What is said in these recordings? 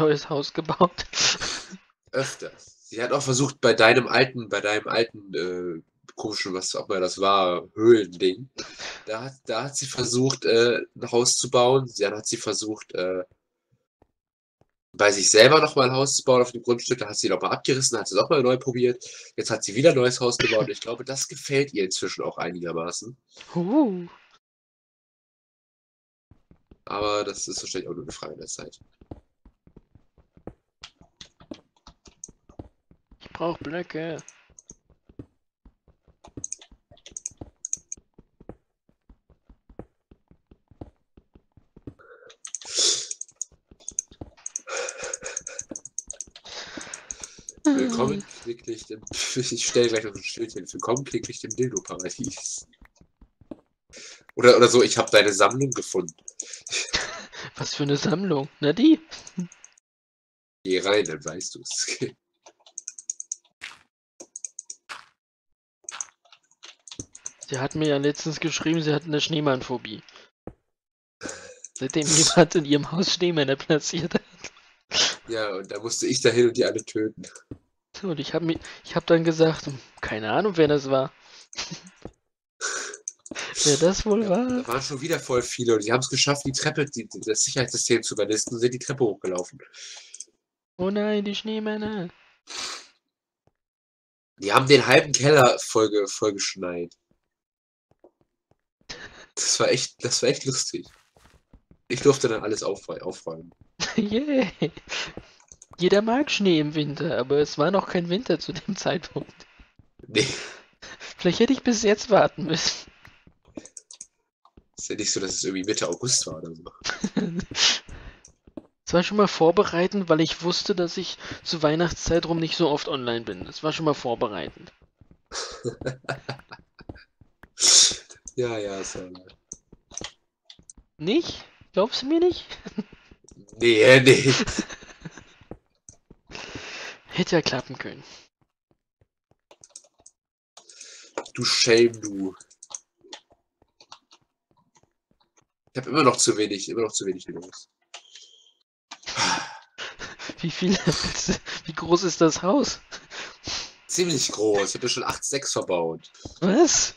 neues Haus gebaut? Öfters. Sie hat auch versucht, bei deinem alten, bei deinem alten, äh, komischen, was auch immer das war, Höhlending, da hat, da hat sie versucht, äh, ein Haus zu bauen. Dann hat sie versucht, äh, bei sich selber nochmal ein Haus zu bauen auf dem Grundstück. Da hat sie nochmal abgerissen, hat es nochmal neu probiert. Jetzt hat sie wieder ein neues Haus gebaut. Ich glaube, das gefällt ihr inzwischen auch einigermaßen. Uh. Aber das ist wahrscheinlich auch nur eine Frage der Zeit. Brauche Blöcke. Willkommen klicklich dem. Ich stelle gleich noch ein Schild hin. Willkommen klicklich dem Dildo-Paradies. Oder, oder so, ich habe deine Sammlung gefunden. Was für eine Sammlung? Na die? Geh rein, dann weißt du es. Sie hat mir ja letztens geschrieben, sie hat eine Schneemannphobie. Seitdem jemand in ihrem Haus Schneemänner platziert hat. Ja, und da musste ich dahin und die alle töten. Und ich habe hab dann gesagt, keine Ahnung, wer das war. wer das wohl Ja, war? da waren schon wieder voll viele und die haben es geschafft, die Treppe, die, das Sicherheitssystem zu überlisten und sind die Treppe hochgelaufen. Oh nein, die Schneemänner. Die haben den halben Keller voll, vollgeschneit. Das war echt, das war echt lustig. Ich durfte dann alles aufrä- aufräumen. Yay. Jeder mag Schnee im Winter, aber es war noch kein Winter zu dem Zeitpunkt. Nee, Vielleicht hätte ich bis jetzt warten müssen. ist ja nicht so, dass es irgendwie Mitte August war oder so. Es war schon mal vorbereitend, weil ich wusste, dass ich zur Weihnachtszeit rum nicht so oft online bin. Es war schon mal vorbereitend. Ja, ja, ist ja. Nicht? Glaubst du mir nicht? Nee, nee. Hätte ja klappen können. Du Shame, du. Ich habe immer noch zu wenig, immer noch zu wenig los. Wie viel, wie groß ist das Haus? Ziemlich groß. Ich habe ja schon 8,6 verbaut. Was?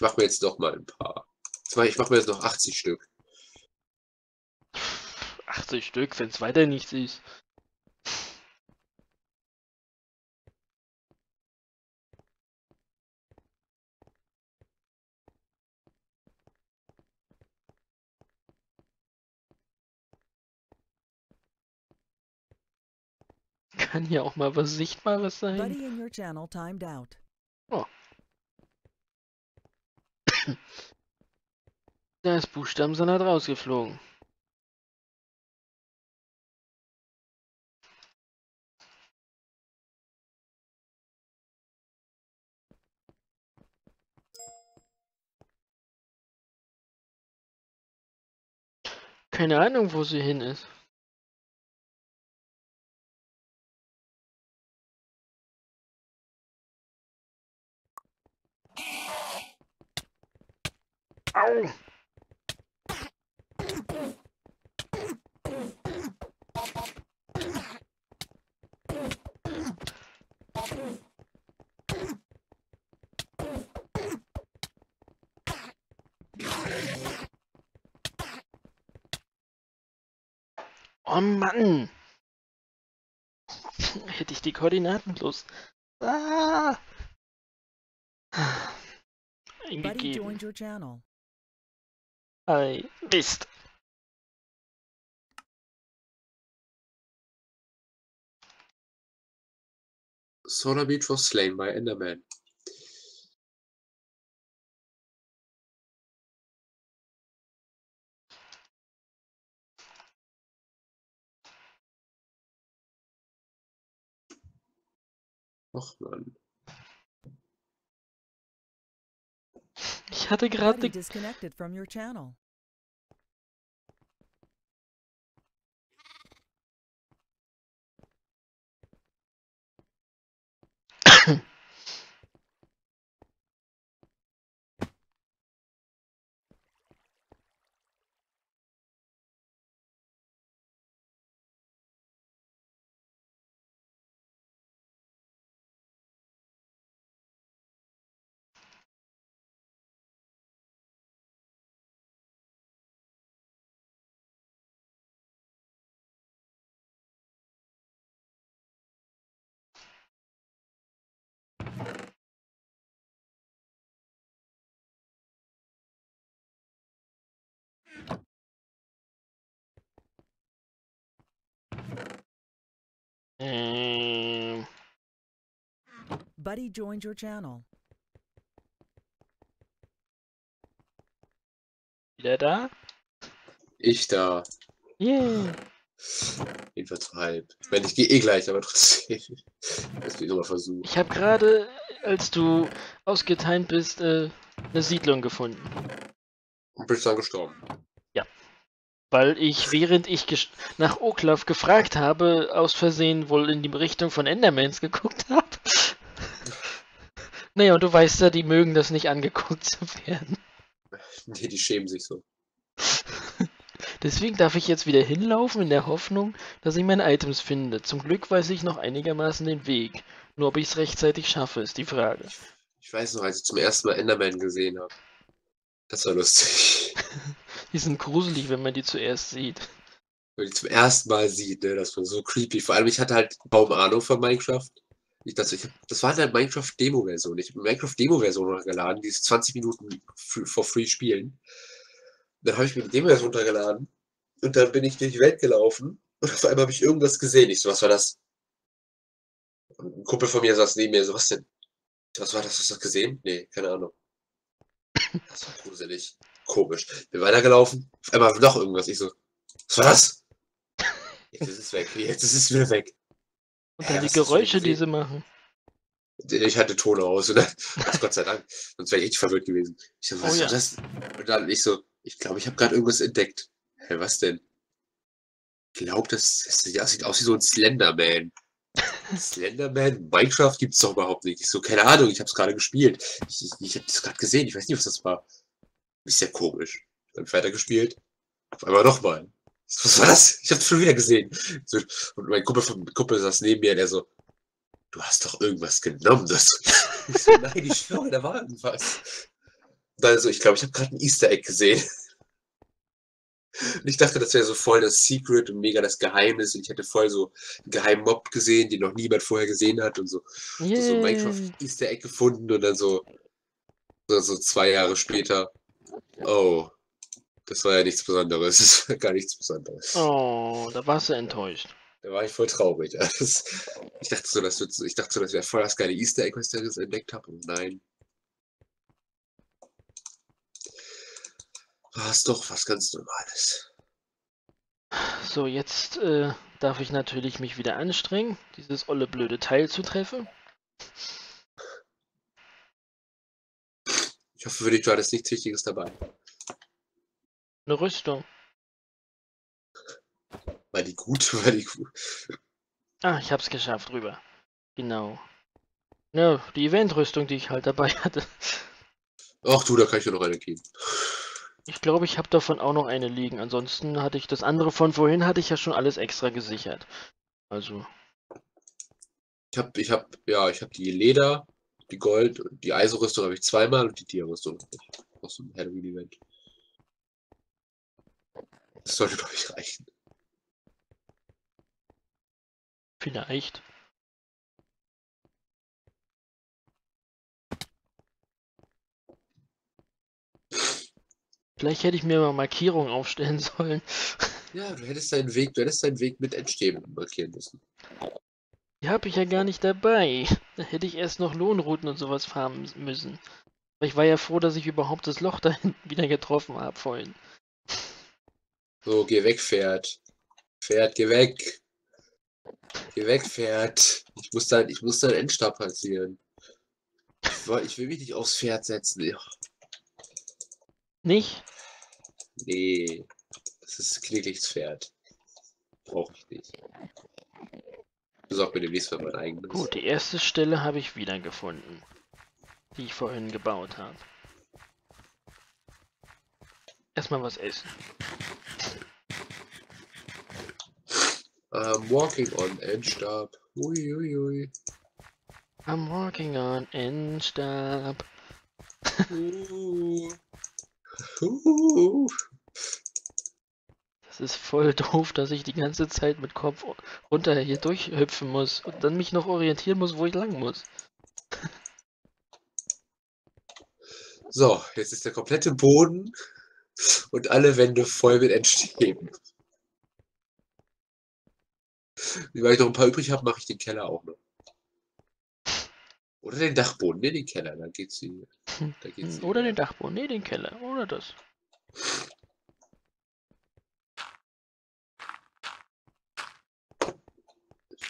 Ich mache mir jetzt noch mal ein paar. Ich mache ich mach mir jetzt noch 80 Stück. 80 Stück, wenn es weiter nichts ist. Kann ja auch mal was Sichtbares sein. Buddy in your channel timed out. Da ist Buchstabensalat rausgeflogen. Keine Ahnung, wo sie hin ist. Au! Oh Mann! Hätte ich die Koordinaten bloß. Ah! Buddy joined your channel. Ei, Mist. Solar Beach was slain by Enderman. Och Mann. Ich hatte gerade Ähm. Buddy joined your channel. Wieder da? Ich da. Yeah. Jedenfalls zu halb. Ich meine, ich gehe eh gleich, aber trotzdem. Das will ich nochmal versuchen. Ich habe gerade, als du ausgeteilt bist, äh, eine Siedlung gefunden. Und bist dann gestorben. Weil ich, während ich nach Oklaf gefragt habe, aus Versehen wohl in die Richtung von Endermans geguckt habe. naja, und du weißt ja, die mögen das nicht angeguckt zu werden. Nee, die schämen sich so. Deswegen darf ich jetzt wieder hinlaufen in der Hoffnung, dass ich meine Items finde. Zum Glück weiß ich noch einigermaßen den Weg. Nur ob ich es rechtzeitig schaffe, ist die Frage. Ich weiß noch, als ich zum ersten Mal Enderman gesehen habe. Das war lustig. Die sind gruselig, wenn man die zuerst sieht. Wenn man die zum ersten Mal sieht, ne, das war so creepy. Vor allem, ich hatte halt kaum Ahnung von Minecraft. Ich dachte, ich hab, das war halt Minecraft-Demo-Version. Ich habe Minecraft-Demo-Version runtergeladen, die ist 20 Minuten for free spielen. Dann habe ich mir die Demo-Version runtergeladen und dann bin ich durch die Welt gelaufen und auf einmal habe ich irgendwas gesehen. Ich so, was war das? Ein Kumpel von mir saß neben mir, so, was denn? Was war das? Hast du das gesehen? Nee, keine Ahnung. Das war gruselig. Komisch. Bin weitergelaufen, auf einmal noch irgendwas. Ich so, was war das? Jetzt ist es weg. Jetzt ist es wieder weg. Und Hä, dann die du denn Geräusche, die sie machen. Ich hatte Ton aus, oder? Also Gott sei Dank. Sonst wäre ich richtig verwirrt gewesen. Ich so, was Oh war ja. das? Und dann ich so, ich glaube, ich habe gerade irgendwas entdeckt. Hä, was denn? Ich glaube, das, das sieht aus- sieht aus wie so ein Slenderman. Slenderman? in Minecraft gibt's doch überhaupt nicht. Ich so, keine Ahnung, ich habe es gerade gespielt. Ich, ich, ich habe das gerade gesehen, ich weiß nicht, was das war. Ist ja komisch. Dann weitergespielt. Auf einmal nochmal. Was war das? Ich habe schon wieder gesehen. So, und mein Kumpel, vom, Kumpel saß neben mir, der so, du hast doch irgendwas genommen. Das. Ich so, nein, ich schwöre, da war irgendwas. Und dann so, ich glaube, ich habe gerade ein Easter Egg gesehen. Und ich dachte, das wäre so voll das Secret und mega das Geheimnis. Und ich hätte voll so einen geheimen Mob gesehen, den noch niemand vorher gesehen hat und so, so, so ein Yay. Minecraft Easter Egg gefunden und dann so, so, so zwei Jahre später, oh, das war ja nichts Besonderes. Das war gar nichts Besonderes. Oh, da warst du enttäuscht. Da war ich voll traurig. Das, ich dachte so, das wird, ich dachte so, das wäre voll das geile Easter Egg, was ich da jetzt entdeckt habe. Und nein. War es doch was ganz Normales. So, jetzt äh, darf ich natürlich mich wieder anstrengen, dieses olle blöde Teil zu treffen. Ich hoffe für dich, du hattest nichts Wichtiges dabei. Eine Rüstung. War die gut? War die gut? Ah, ich hab's geschafft rüber. Genau. Ja, die Eventrüstung, die ich halt dabei hatte. Ach du, da kann ich dir noch eine geben. Ich glaube, ich habe davon auch noch eine liegen. Ansonsten hatte ich das andere von vorhin, hatte ich ja schon alles extra gesichert. Also, Ich hab, ich hab, ja, ich hab die Leder, die Gold, und die Eisenrüstung habe ich zweimal und die Tierrüstung nicht. Aus dem Halloween-Event. Das sollte, glaube ich, reichen. vielleicht. Vielleicht hätte ich mir mal Markierungen aufstellen sollen. Ja, du hättest deinen Weg, du hättest deinen Weg mit Entstehen markieren müssen. Die habe ich ja gar nicht dabei. Da hätte ich erst noch Lohnrouten und sowas farmen müssen. Aber ich war ja froh, dass ich überhaupt das Loch da hinten wieder getroffen habe vorhin. So, geh weg, Pferd. Pferd, geh weg. Geh weg, Pferd. Ich muss dein, ich muss deinen Endstab passieren. Ich, will mich nicht aufs Pferd setzen. Nicht? nee. Das ist Knicklichs Pferd. Brauche ich nicht. Besorg mir demnächst mal mein eigenes. Gut, die erste Stelle habe ich wiedergefunden, die ich vorhin gebaut habe. Erstmal was essen. I'm walking on Endstab. Ui, ui. I'm working on Endstab. Uh. Uh. Ist voll doof, dass ich die ganze Zeit mit Kopf runter hier durchhüpfen muss und dann mich noch orientieren muss, wo ich lang muss. So, jetzt ist der komplette Boden und alle Wände voll mit Entstehen. Weil ich noch ein paar übrig habe, mache ich den Keller auch noch. Oder den Dachboden, ne, den Keller, da geht sie. Hm, Da geht sie Oder den Dachboden, nee, den Keller, oder das.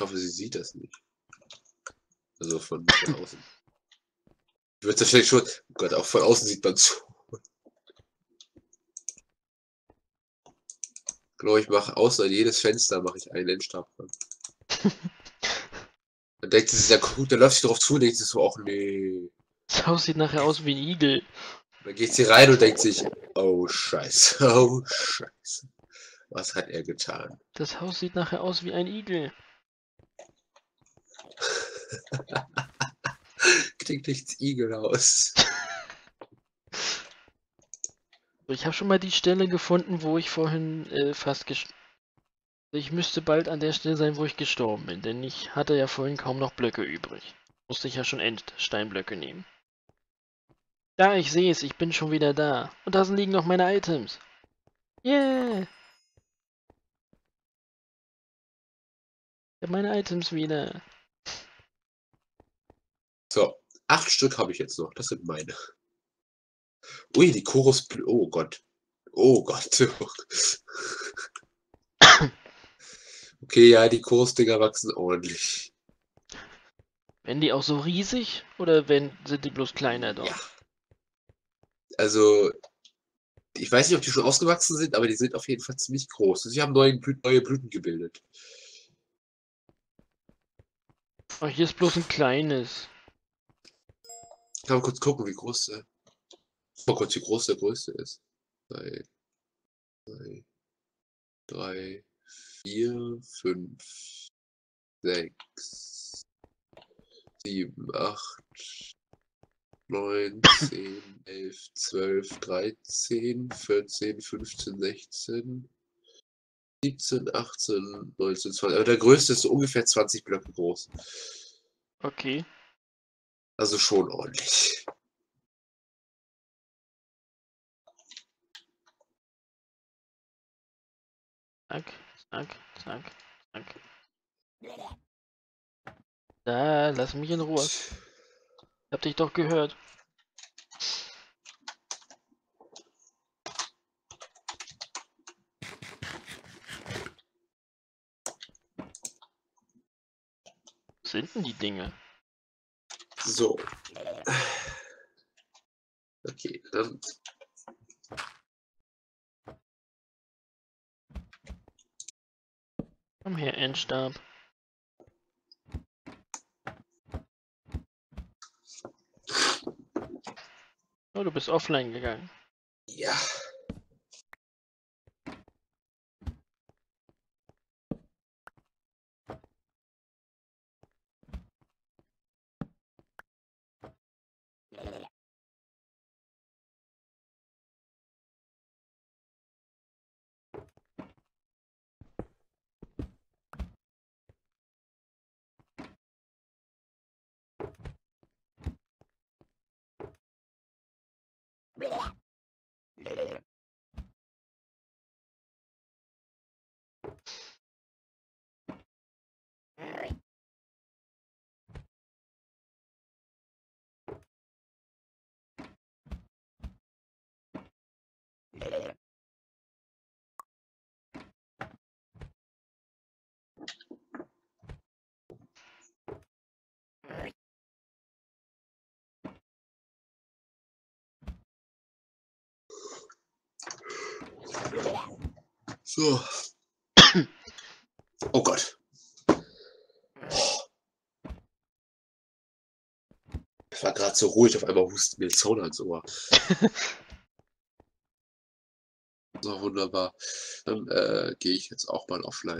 Ich hoffe, sie sieht das nicht. Also von, außen. Wird wahrscheinlich schon. Oh Gott, auch von außen sieht man zu. Genau, ich mache außer jedes Fenster mache ich einen Endstab dran. Dann denkt sie sich, ja gut, dann läuft sie drauf zu und denkt sich so, auch nee. Das Haus sieht nachher aus wie ein Igel. Dann geht sie rein und denkt sich, oh Scheiße, oh Scheiße. Was hat er getan? Das Haus sieht nachher aus wie ein Igel. Klingt nichts Igelhaus. So, Ich habe schon mal die Stelle gefunden, wo ich vorhin äh, fast gestorben Ich müsste bald an der Stelle sein, wo ich gestorben bin, denn ich hatte ja vorhin kaum noch Blöcke übrig. Musste ich ja schon Endsteinblöcke nehmen. Da, ich sehe es, ich bin schon wieder da. Und da liegen noch meine Items. Yeah! Ich habe meine Items wieder. So, acht Stück habe ich jetzt noch. Das sind meine. Ui, die Chorus. Oh Gott. Oh Gott. Okay, ja, die Chorusdinger wachsen ordentlich. Werden die auch so riesig oder wenn, sind die bloß kleiner dort? Ja. Also, ich weiß nicht, ob die schon ausgewachsen sind, aber die sind auf jeden Fall ziemlich groß. Sie haben neue, Blü neue Blüten gebildet. Oh, hier ist bloß ein kleines. Ich kann mal kurz gucken, wie groß der. Oh Gott, wie groß der größte ist. Drei, drei, drei, vier, fünf, sechs, sieben, acht, neun, zehn, elf, zwölf, dreizehn, vierzehn, fünfzehn, sechzehn, siebzehn, achtzehn, neunzehn, zwanzig. Aber der größte ist so ungefähr 20 Blöcke groß. Okay. Also schon ordentlich. Zack, zack, zack, zack. Da, lass mich in Ruhe. Hab dich doch gehört. Wo sind denn die Dinge? So. Okay, dann. Komm her, Endstab. Oh, du bist offline gegangen. Ja. Blah. So. Oh Gott. Ich war gerade so ruhig, auf einmal hustet mir Sound ans Ohr. So, wunderbar. Dann äh, gehe ich jetzt auch mal offline.